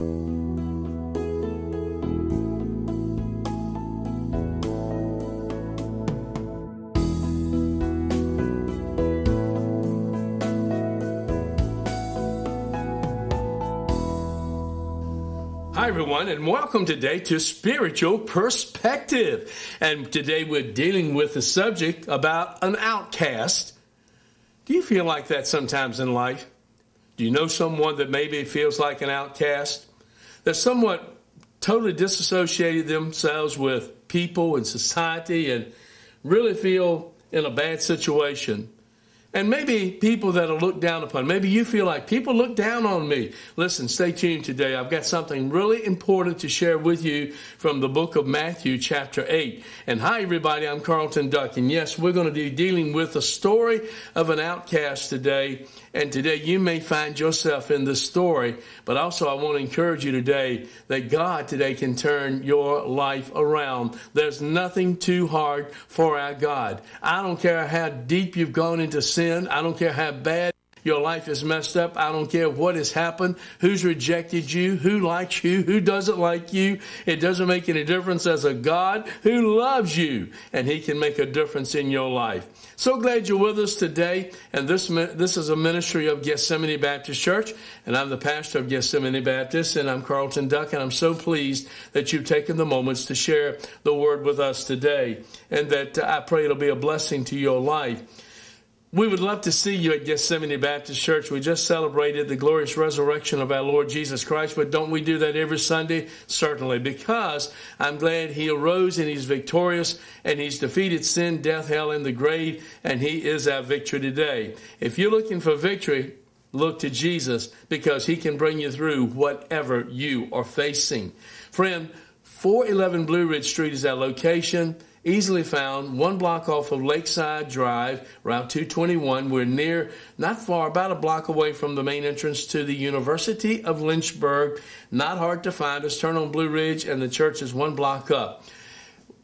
Hi, everyone, and welcome today to Spiritual Perspective. And today we're dealing with the subject about an outcast. Do you feel like that sometimes in life? Do you know someone that maybe feels like an outcast? They're somewhat totally disassociated themselves with people and society and really feel in a bad situation. And maybe people that are looked down upon. Maybe you feel like people look down on me. Listen, stay tuned today. I've got something really important to share with you from the book of Matthew, chapter 8. And hi, everybody. I'm Carlton Duck. And yes, we're going to be dealing with the story of an outcast today. And today you may find yourself in this story, but also I want to encourage you today that God today can turn your life around. There's nothing too hard for our God. I don't care how deep you've gone into sin. I don't care how bad your life is messed up. I don't care what has happened, who's rejected you, who likes you, who doesn't like you. It doesn't make any difference as a God who loves you and he can make a difference in your life. So glad you're with us today. And this, this is a ministry of Gethsemane Baptist Church. And I'm the pastor of Gethsemane Baptist and I'm Carlton Duck. And I'm so pleased that you've taken the moments to share the word with us today. And that uh, I pray it'll be a blessing to your life. We would love to see you at Gethsemane Baptist Church. We just celebrated the glorious resurrection of our Lord Jesus Christ, but don't we do that every Sunday? Certainly, because I'm glad He arose and He's victorious and He's defeated sin, death, hell, and the grave, and He is our victory today. If you're looking for victory, look to Jesus because He can bring you through whatever you are facing. Friend, 411 Blue Ridge Street is our location easily found one block off of Lakeside Drive, Route 221. We're near, not far, about a block away from the main entrance to the University of Lynchburg. Not hard to find us. Turn on Blue Ridge, and the church is one block up.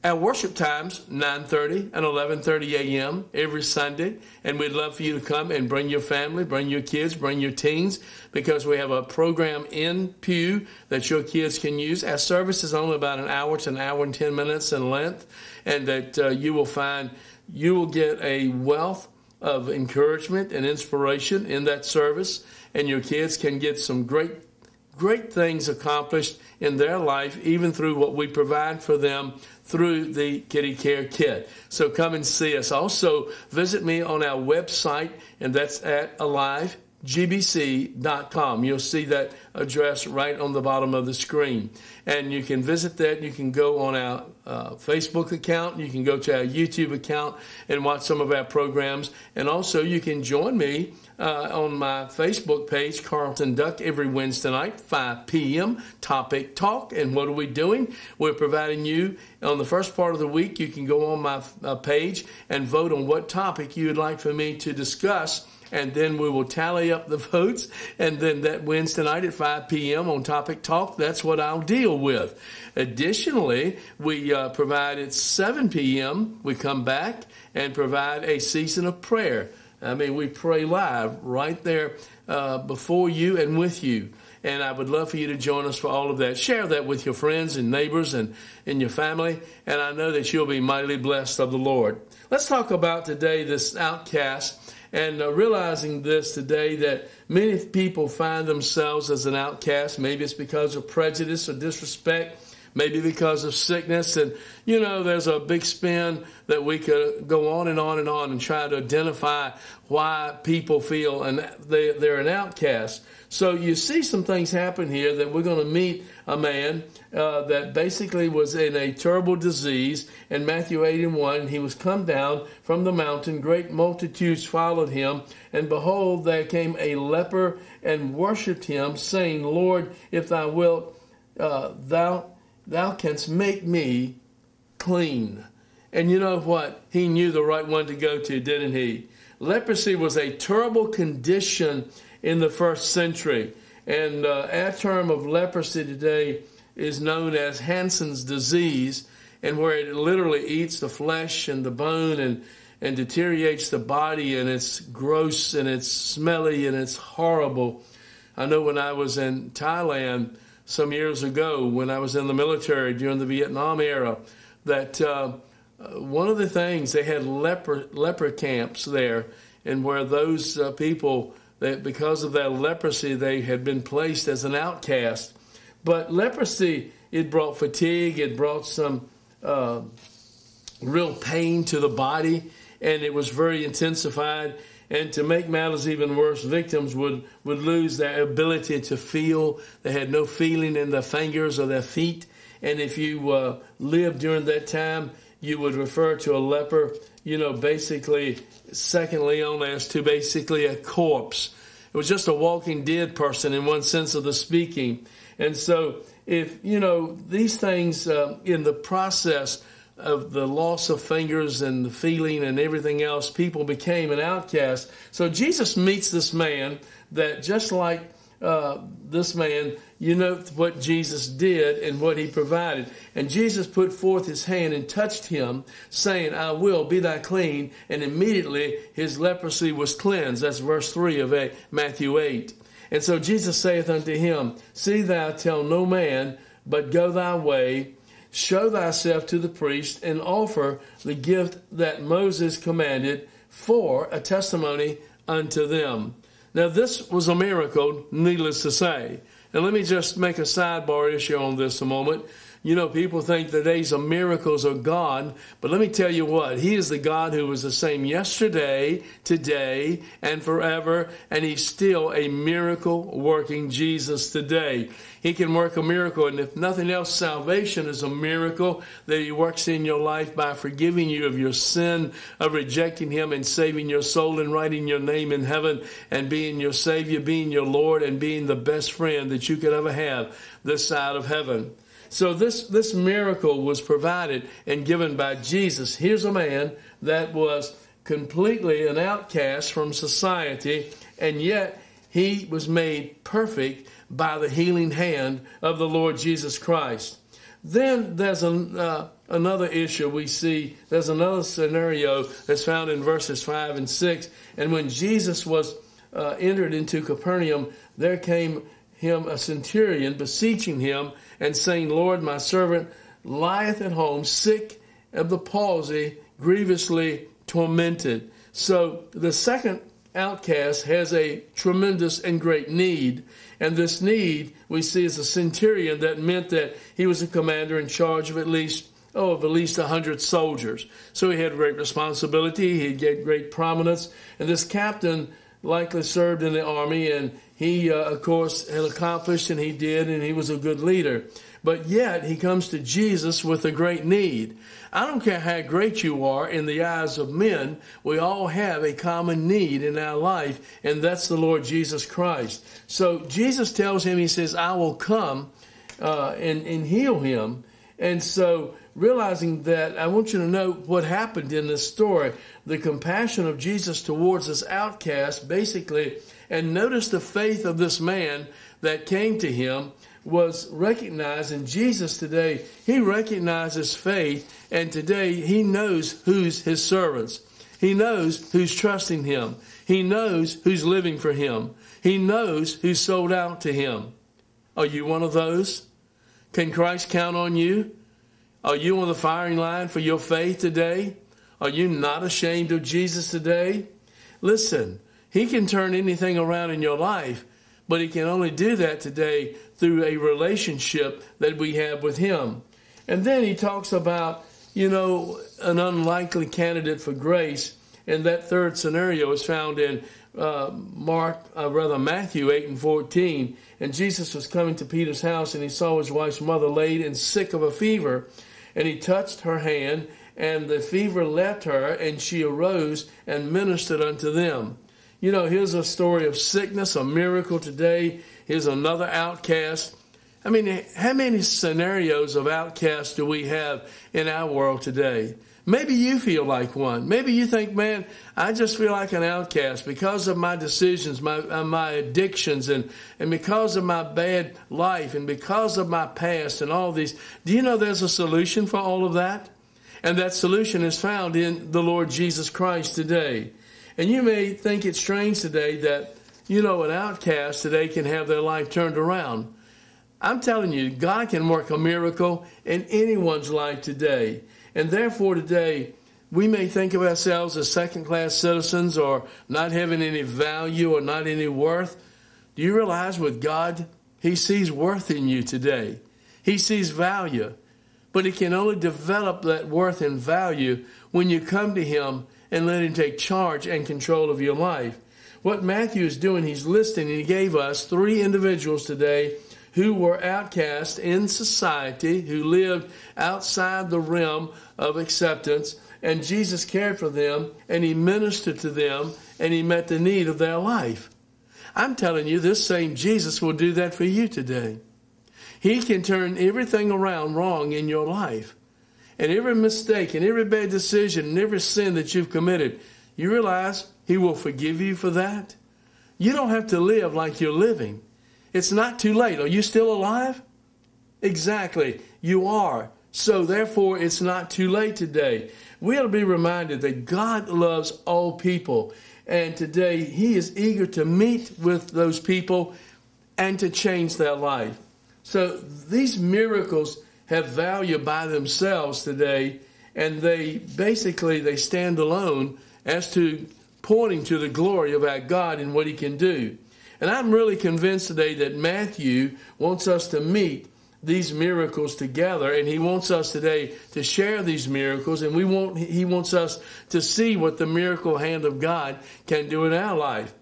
Our worship times 9:30 and 11:30 a.m. every Sunday, and we'd love for you to come and bring your family, bring your kids, bring your teens, because we have a program in pew that your kids can use. Our service is only about an hour to an hour and 10 minutes in length, and that uh, you will find you will get a wealth of encouragement and inspiration in that service, and your kids can get some great great things accomplished in their life, even through what we provide for them through the Kitty Care Kit. So come and see us. Also, visit me on our website, and that's at alivegbc.com. You'll see that address right on the bottom of the screen. And you can visit that. You can go on our uh, Facebook account. You can go to our YouTube account and watch some of our programs. And also, you can join me uh, on my Facebook page, Carlton Duck, every Wednesday night, 5 p.m. Topic Talk. And what are we doing? We're providing you on the first part of the week. You can go on my uh, page and vote on what topic you would like for me to discuss and then we will tally up the votes. And then that Wednesday night at 5 p.m. on Topic Talk, that's what I'll deal with. Additionally, we uh, provide at 7 p.m., we come back and provide a season of prayer. I mean, we pray live right there uh, before you and with you. And I would love for you to join us for all of that. Share that with your friends and neighbors and in your family. And I know that you'll be mightily blessed of the Lord. Let's talk about today this outcast and uh, realizing this today that many people find themselves as an outcast. Maybe it's because of prejudice or disrespect maybe because of sickness. And, you know, there's a big spin that we could go on and on and on and try to identify why people feel and they, they're an outcast. So you see some things happen here that we're going to meet a man uh, that basically was in a terrible disease. In Matthew 8 and 1, he was come down from the mountain. Great multitudes followed him. And behold, there came a leper and worshipped him, saying, Lord, if thou wilt, uh, thou Thou canst make me clean. And you know what? He knew the right one to go to, didn't he? Leprosy was a terrible condition in the first century. And uh, our term of leprosy today is known as Hansen's disease, and where it literally eats the flesh and the bone and, and deteriorates the body, and it's gross and it's smelly and it's horrible. I know when I was in Thailand, some years ago when I was in the military during the Vietnam era that uh, uh, one of the things they had leper leper camps there, and where those uh, people that because of their leprosy they had been placed as an outcast. But leprosy it brought fatigue, it brought some uh, real pain to the body, and it was very intensified. And to make matters even worse, victims would, would lose their ability to feel. They had no feeling in their fingers or their feet. And if you uh, lived during that time, you would refer to a leper, you know, basically, secondly, only as to basically a corpse. It was just a walking dead person in one sense of the speaking. And so, if, you know, these things uh, in the process of the loss of fingers and the feeling and everything else, people became an outcast. So Jesus meets this man that just like uh, this man, you know what Jesus did and what he provided. And Jesus put forth his hand and touched him, saying, I will be thy clean. And immediately his leprosy was cleansed. That's verse 3 of Matthew 8. And so Jesus saith unto him, See thou tell no man, but go thy way, show thyself to the priest, and offer the gift that Moses commanded for a testimony unto them. Now, this was a miracle, needless to say. And let me just make a sidebar issue on this a moment. You know, people think the days of miracles are gone, but let me tell you what, He is the God who was the same yesterday, today, and forever, and He's still a miracle working Jesus today. He can work a miracle, and if nothing else, salvation is a miracle that He works in your life by forgiving you of your sin, of rejecting Him and saving your soul and writing your name in heaven and being your Savior, being your Lord, and being the best friend that you could ever have this side of heaven. So this, this miracle was provided and given by Jesus. Here's a man that was completely an outcast from society, and yet he was made perfect by the healing hand of the Lord Jesus Christ. Then there's an, uh, another issue we see. There's another scenario that's found in verses 5 and 6. And when Jesus was uh, entered into Capernaum, there came him a centurion beseeching him and saying, Lord, my servant lieth at home, sick of the palsy, grievously tormented. So the second outcast has a tremendous and great need. And this need we see is a centurion that meant that he was a commander in charge of at least oh, of at least a hundred soldiers. So he had great responsibility, he had great prominence, and this captain likely served in the army and he, uh, of course, had accomplished and he did, and he was a good leader. But yet, he comes to Jesus with a great need. I don't care how great you are in the eyes of men, we all have a common need in our life, and that's the Lord Jesus Christ. So Jesus tells him, He says, I will come uh, and, and heal him. And so, realizing that, I want you to know what happened in this story. The compassion of Jesus towards this outcast basically and notice the faith of this man that came to him was recognized in Jesus today. He recognizes faith, and today he knows who's his servants. He knows who's trusting him. He knows who's living for him. He knows who's sold out to him. Are you one of those? Can Christ count on you? Are you on the firing line for your faith today? Are you not ashamed of Jesus today? Listen, he can turn anything around in your life, but He can only do that today through a relationship that we have with Him. And then He talks about, you know, an unlikely candidate for grace. And that third scenario is found in uh, Mark, uh, rather Matthew 8 and 14. And Jesus was coming to Peter's house and he saw his wife's mother laid and sick of a fever. And he touched her hand and the fever left her and she arose and ministered unto them. You know, here's a story of sickness, a miracle today. Here's another outcast. I mean, how many scenarios of outcasts do we have in our world today? Maybe you feel like one. Maybe you think, man, I just feel like an outcast because of my decisions, my, uh, my addictions, and, and because of my bad life, and because of my past, and all these. Do you know there's a solution for all of that? And that solution is found in the Lord Jesus Christ today. And you may think it's strange today that, you know, an outcast today can have their life turned around. I'm telling you, God can work a miracle in anyone's life today. And therefore, today, we may think of ourselves as second class citizens or not having any value or not any worth. Do you realize with God, He sees worth in you today? He sees value. But He can only develop that worth and value when you come to Him and let Him take charge and control of your life. What Matthew is doing, he's listing, and he gave us three individuals today who were outcast in society, who lived outside the realm of acceptance, and Jesus cared for them, and he ministered to them, and he met the need of their life. I'm telling you, this same Jesus will do that for you today. He can turn everything around wrong in your life. And every mistake and every bad decision and every sin that you've committed, you realize He will forgive you for that? You don't have to live like you're living. It's not too late. Are you still alive? Exactly. You are. So therefore, it's not too late today. We ought to be reminded that God loves all people. And today, He is eager to meet with those people and to change their life. So these miracles have value by themselves today, and they basically they stand alone as to pointing to the glory of our God and what He can do. And I'm really convinced today that Matthew wants us to meet these miracles together, and he wants us today to share these miracles, and we want he wants us to see what the miracle hand of God can do in our life.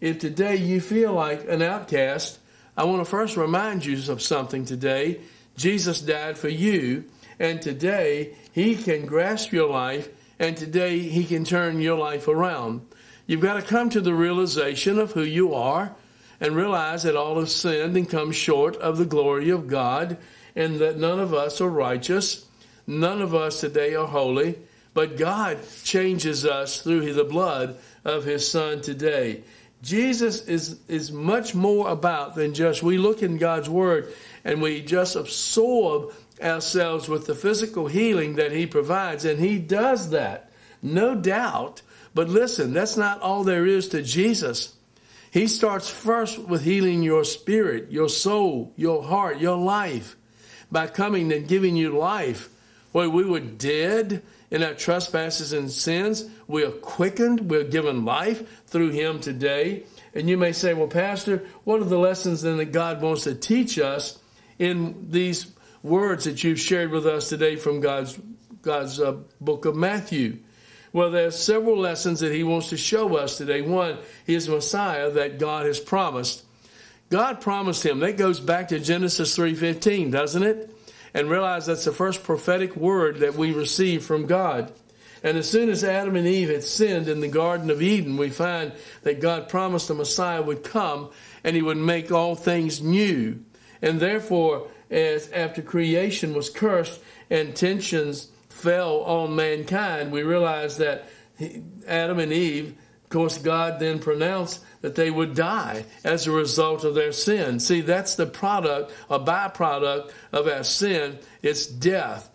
If today you feel like an outcast, I want to first remind you of something today. Jesus died for you, and today He can grasp your life, and today He can turn your life around. You've got to come to the realization of who you are and realize that all have sinned and come short of the glory of God, and that none of us are righteous. None of us today are holy, but God changes us through the blood of His Son today. Jesus is, is much more about than just we look in God's Word and we just absorb ourselves with the physical healing that He provides, and He does that, no doubt. But listen, that's not all there is to Jesus. He starts first with healing your spirit, your soul, your heart, your life by coming and giving you life. Where we were dead in our trespasses and sins, we are quickened, we're given life through Him today. And you may say, well, Pastor, what are the lessons then that God wants to teach us in these words that you've shared with us today from God's, God's uh, book of Matthew? Well, there are several lessons that he wants to show us today. One, he is Messiah that God has promised. God promised him. That goes back to Genesis 3:15, doesn't it? And realize that's the first prophetic word that we receive from God. And as soon as Adam and Eve had sinned in the Garden of Eden, we find that God promised the Messiah would come and he would make all things new. And therefore, as after creation was cursed and tensions fell on mankind, we realize that Adam and Eve, of course, God then pronounced that they would die as a result of their sin. See, that's the product, a byproduct of our sin. It's death.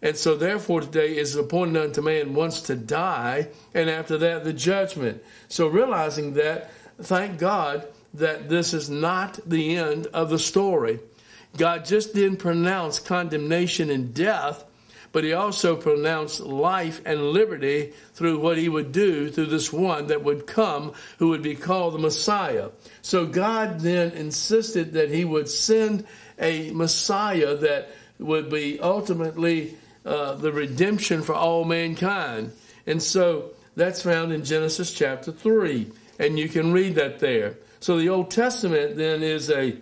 And so, therefore, today is appointed unto man once to die, and after that, the judgment. So, realizing that, thank God that this is not the end of the story. God just didn't pronounce condemnation and death but he also pronounced life and liberty through what he would do through this one that would come who would be called the Messiah. So God then insisted that he would send a Messiah that would be ultimately uh, the redemption for all mankind. And so that's found in Genesis chapter 3, and you can read that there. So the Old Testament then is a,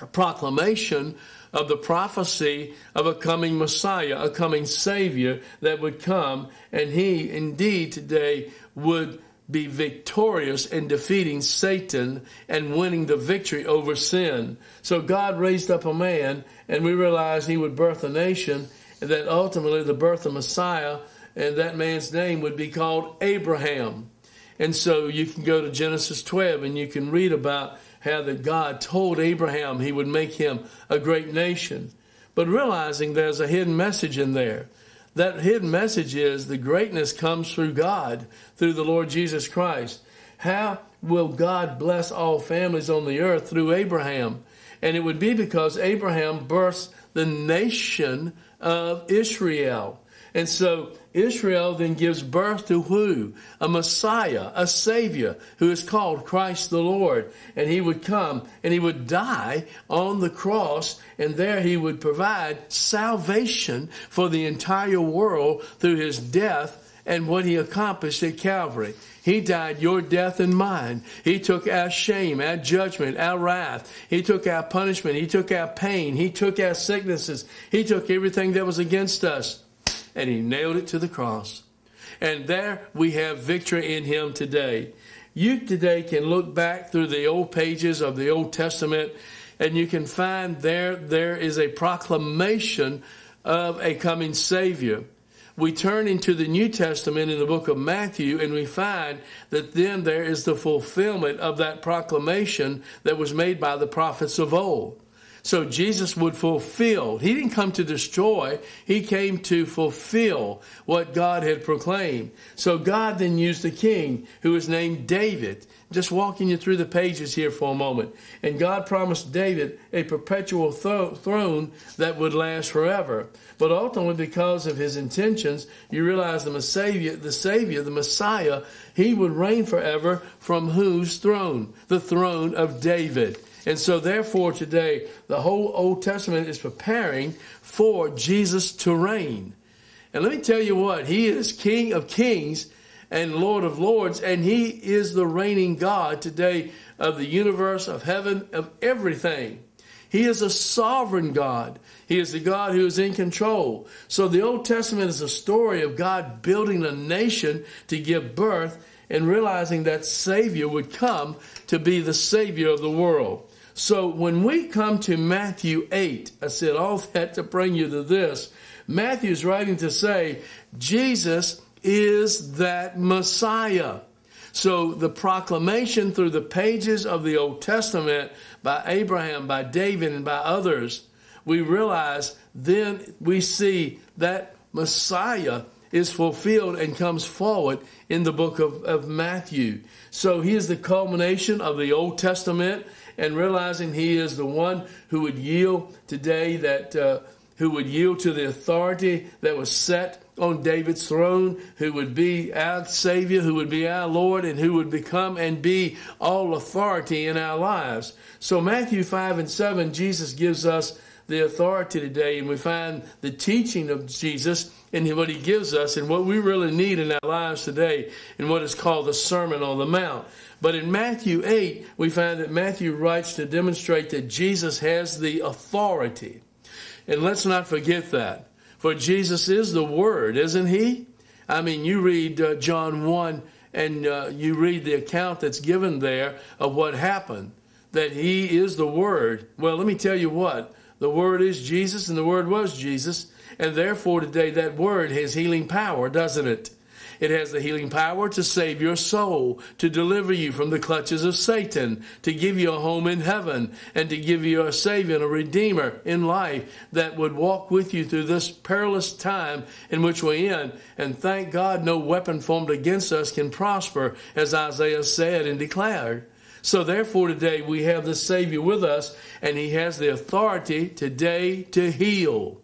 a proclamation of the prophecy of a coming Messiah, a coming Savior that would come, and he indeed today would be victorious in defeating Satan and winning the victory over sin. So God raised up a man, and we realized he would birth a nation, and that ultimately the birth of Messiah, and that man's name would be called Abraham. And so you can go to Genesis 12 and you can read about how that God told Abraham he would make him a great nation. But realizing there's a hidden message in there. That hidden message is the greatness comes through God, through the Lord Jesus Christ. How will God bless all families on the earth through Abraham? And it would be because Abraham births the nation of Israel. And so Israel then gives birth to who? A Messiah, a Savior, who is called Christ the Lord. And he would come and he would die on the cross, and there he would provide salvation for the entire world through his death and what he accomplished at Calvary. He died your death and mine. He took our shame, our judgment, our wrath. He took our punishment. He took our pain. He took our sicknesses. He took everything that was against us and he nailed it to the cross. And there we have victory in him today. You today can look back through the old pages of the Old Testament and you can find there there is a proclamation of a coming Savior we turn into the New Testament in the book of Matthew and we find that then there is the fulfillment of that proclamation that was made by the prophets of old. So Jesus would fulfill. He didn't come to destroy. He came to fulfill what God had proclaimed. So God then used a king who was named David. Just walking you through the pages here for a moment. And God promised David a perpetual th- throne that would last forever. But ultimately, because of his intentions, you realize the Savior, the Savior, the Messiah, he would reign forever from whose throne? The throne of David. And so, therefore, today, the whole Old Testament is preparing for Jesus to reign. And let me tell you what, He is King of kings and Lord of lords, and He is the reigning God today of the universe, of heaven, of everything. He is a sovereign God. He is the God who is in control. So the Old Testament is a story of God building a nation to give birth and realizing that Savior would come to be the Savior of the world. So when we come to Matthew 8, I said all that to bring you to this. Matthew's writing to say, Jesus is that Messiah. So the proclamation through the pages of the Old Testament by Abraham, by David, and by others, we realize then we see that Messiah is fulfilled and comes forward in the book of, of Matthew. So he is the culmination of the Old Testament and realizing he is the one who would yield today that uh, who would yield to the authority that was set on David's throne, who would be our Savior, who would be our Lord, and who would become and be all authority in our lives. So Matthew 5 and 7, Jesus gives us the authority today, and we find the teaching of Jesus and what he gives us and what we really need in our lives today in what is called the Sermon on the Mount. But in Matthew 8, we find that Matthew writes to demonstrate that Jesus has the authority. And let's not forget that. For Jesus is the Word, isn't He? I mean, you read uh, John 1 and uh, you read the account that's given there of what happened, that He is the Word. Well, let me tell you what. The Word is Jesus and the Word was Jesus. And therefore, today, that Word has healing power, doesn't it? It has the healing power to save your soul, to deliver you from the clutches of Satan, to give you a home in heaven, and to give you a Savior and a Redeemer in life that would walk with you through this perilous time in which we're in. And thank God no weapon formed against us can prosper, as Isaiah said and declared. So therefore today we have the Savior with us, and He has the authority today to heal.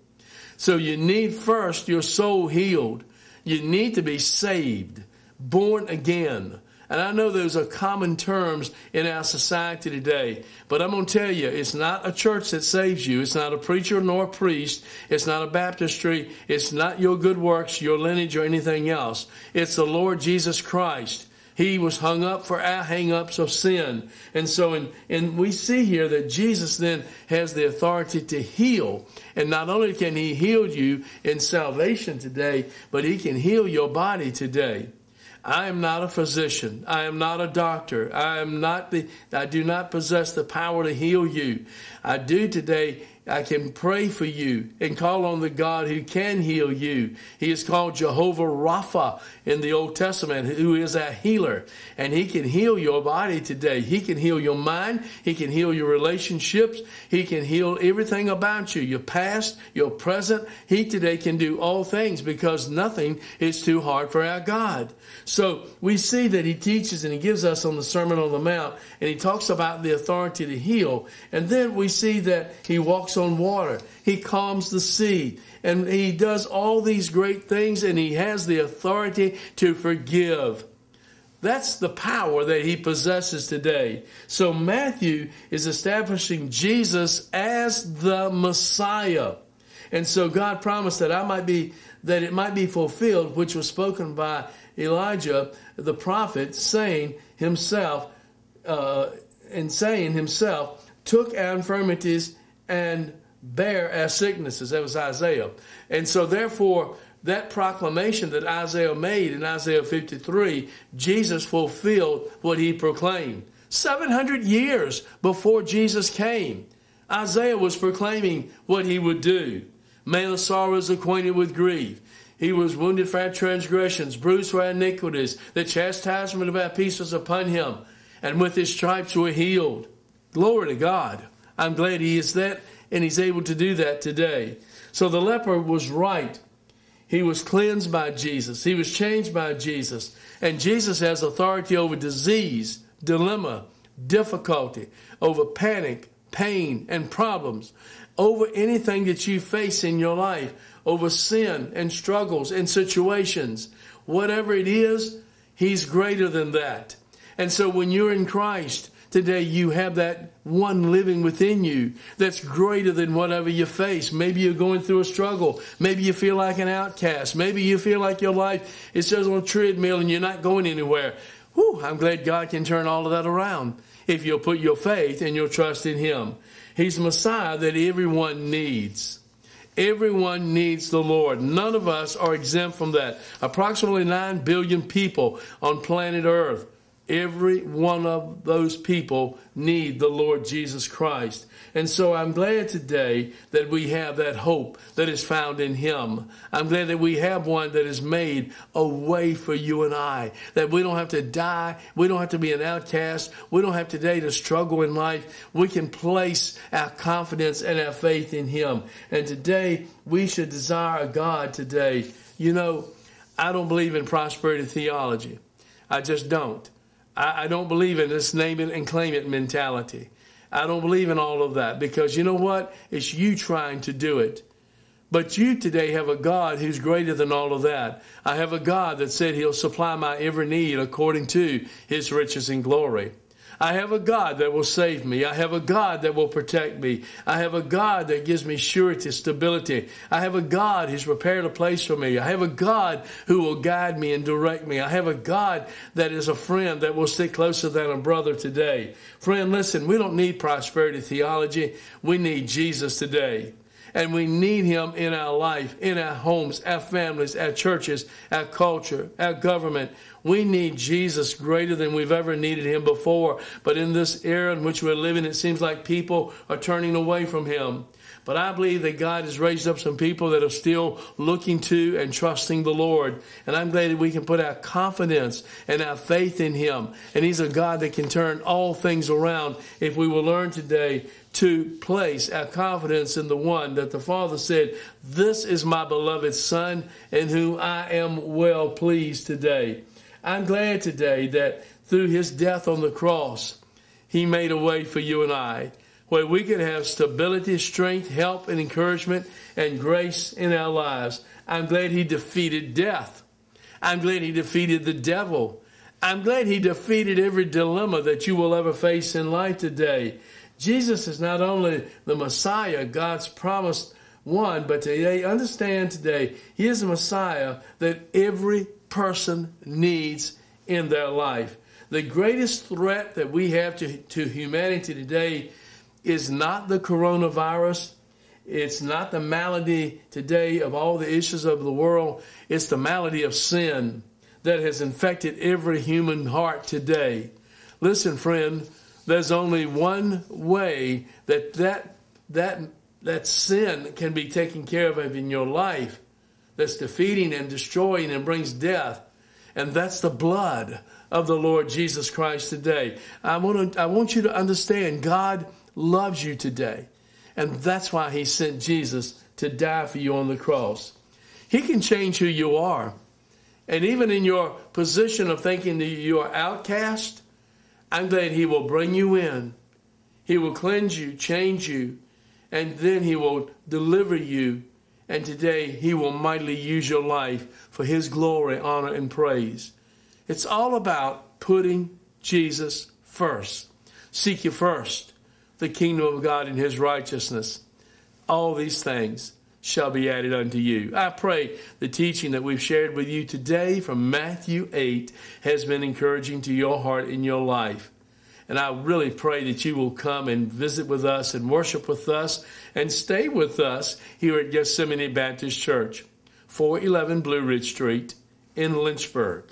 So you need first your soul healed. You need to be saved, born again. And I know those are common terms in our society today, but I'm going to tell you, it's not a church that saves you. It's not a preacher nor a priest. It's not a baptistry. It's not your good works, your lineage, or anything else. It's the Lord Jesus Christ. He was hung up for our hang-ups of sin. And so, in, and we see here that Jesus then has the authority to heal. And not only can he heal you in salvation today, but he can heal your body today. I am not a physician. I am not a doctor. I am not the, I do not possess the power to heal you. I do today I can pray for you and call on the God who can heal you. He is called Jehovah Rapha in the Old Testament, who is a healer. And He can heal your body today. He can heal your mind. He can heal your relationships. He can heal everything about you, your past, your present. He today can do all things because nothing is too hard for our God. So we see that He teaches and He gives us on the Sermon on the Mount, and He talks about the authority to heal. And then we see that He walks on water. He calms the sea. And he does all these great things and he has the authority to forgive. That's the power that he possesses today. So Matthew is establishing Jesus as the Messiah. And so God promised that I might be, that it might be fulfilled, which was spoken by Elijah, the prophet, saying himself, uh, and saying himself, took our infirmities and bear our sicknesses. That was Isaiah. And so therefore, that proclamation that Isaiah made in Isaiah 53, Jesus fulfilled what he proclaimed. 700 years before Jesus came, Isaiah was proclaiming what he would do. Man of sorrows acquainted with grief. He was wounded for our transgressions, bruised for our iniquities. The chastisement of our peace was upon him, and with his stripes we're healed. Glory to God. I'm glad he is that and he's able to do that today. So the leper was right. He was cleansed by Jesus. He was changed by Jesus. And Jesus has authority over disease, dilemma, difficulty, over panic, pain, and problems, over anything that you face in your life, over sin and struggles and situations. Whatever it is, He's greater than that. And so when you're in Christ, Today you have that one living within you that's greater than whatever you face. Maybe you're going through a struggle. Maybe you feel like an outcast. Maybe you feel like your life is just on a treadmill and you're not going anywhere. Whew, I'm glad God can turn all of that around if you'll put your faith and your trust in Him. He's the Messiah that everyone needs. Everyone needs the Lord. None of us are exempt from that. Approximately 9 billion people on planet Earth. Every one of those people need the Lord Jesus Christ. And so I'm glad today that we have that hope that is found in Him. I'm glad that we have one that is made a way for you and I. That we don't have to die. We don't have to be an outcast. We don't have today to struggle in life. We can place our confidence and our faith in Him. And today we should desire a God today. You know, I don't believe in prosperity theology. I just don't. I, I don't believe in this name it and claim it mentality. I don't believe in all of that because you know what? It's you trying to do it. But you today have a God who's greater than all of that. I have a God that said he'll supply my every need according to his riches and glory. I have a God that will save me. I have a God that will protect me. I have a God that gives me surety, stability. I have a God who's prepared a place for me. I have a God who will guide me and direct me. I have a God that is a friend that will stick closer than a brother today. Friend, listen, we don't need prosperity theology. We need Jesus today. And we need him in our life, in our homes, our families, our churches, our culture, our government. We need Jesus greater than we've ever needed him before. But in this era in which we're living, it seems like people are turning away from him. But I believe that God has raised up some people that are still looking to and trusting the Lord. And I'm glad that we can put our confidence and our faith in Him. And He's a God that can turn all things around if we will learn today to place our confidence in the one that the Father said, This is my beloved Son in whom I am well pleased today. I'm glad today that through his death on the cross, he made a way for you and I where we can have stability, strength, help, and encouragement and grace in our lives. I'm glad he defeated death. I'm glad he defeated the devil. I'm glad he defeated every dilemma that you will ever face in life today. Jesus is not only the Messiah, God's promised one, but they understand today he is the Messiah that every person needs in their life. The greatest threat that we have to, to humanity today is not the coronavirus. It's not the malady today of all the issues of the world. It's the malady of sin that has infected every human heart today. Listen, friend, there's only one way that that, that that sin can be taken care of in your life that's defeating and destroying and brings death. And that's the blood of the Lord Jesus Christ today. I want, to, I want you to understand God loves you today. And that's why he sent Jesus to die for you on the cross. He can change who you are. And even in your position of thinking that you are outcast, I'm glad he will bring you in. He will cleanse you, change you, and then he will deliver you. And today he will mightily use your life for his glory, honor, and praise. It's all about putting Jesus first. Seek you first the kingdom of God and his righteousness. All these things shall be added unto you. I pray the teaching that we've shared with you today from Matthew 8 has been encouraging to your heart in your life. And I really pray that you will come and visit with us and worship with us and stay with us here at Gethsemane Baptist Church, 411 Blue Ridge Street in Lynchburg.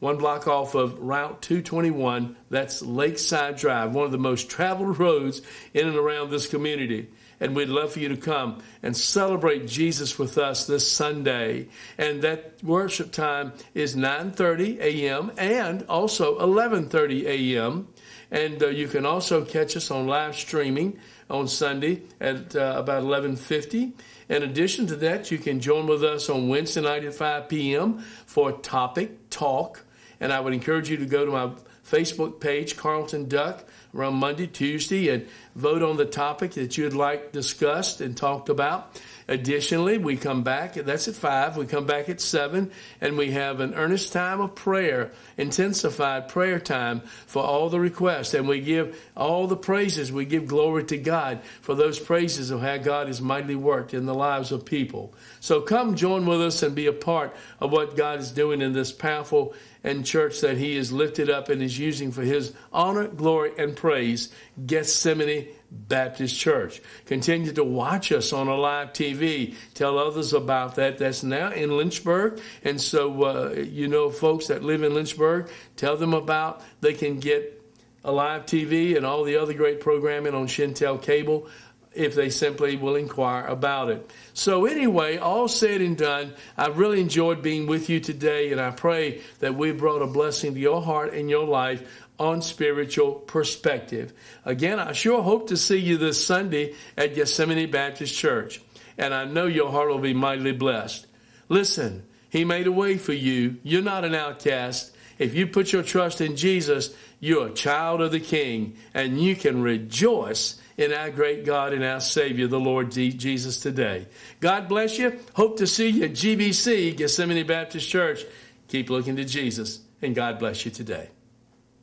One block off of Route 221, that's Lakeside Drive, one of the most traveled roads in and around this community and we'd love for you to come and celebrate Jesus with us this Sunday. And that worship time is 9:30 a.m. and also 11:30 a.m. And uh, you can also catch us on live streaming on Sunday at uh, about 11:50. In addition to that, you can join with us on Wednesday night at 5 p.m. for Topic Talk. And I would encourage you to go to my Facebook page, Carlton Duck, around Monday, Tuesday, and vote on the topic that you'd like discussed and talked about. Additionally, we come back, that's at 5, we come back at 7, and we have an earnest time of prayer, intensified prayer time for all the requests. And we give all the praises, we give glory to God for those praises of how God has mightily worked in the lives of people. So come join with us and be a part of what God is doing in this powerful and church that He is lifted up and is using for His honor, glory, and praise. Gethsemane Baptist Church. Continue to watch us on a live TV. Tell others about that. That's now in Lynchburg. And so, uh, you know, folks that live in Lynchburg, tell them about they can get a live TV and all the other great programming on Shentel Cable if they simply will inquire about it. So, anyway, all said and done, I really enjoyed being with you today, and I pray that we brought a blessing to your heart and your life on spiritual perspective. Again, I sure hope to see you this Sunday at Gethsemane Baptist Church, and I know your heart will be mightily blessed. Listen, He made a way for you. You're not an outcast. If you put your trust in Jesus, you're a child of the King, and you can rejoice in our great God and our Savior, the Lord Jesus, today. God bless you. Hope to see you at GBC, Gethsemane Baptist Church. Keep looking to Jesus, and God bless you today.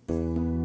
Música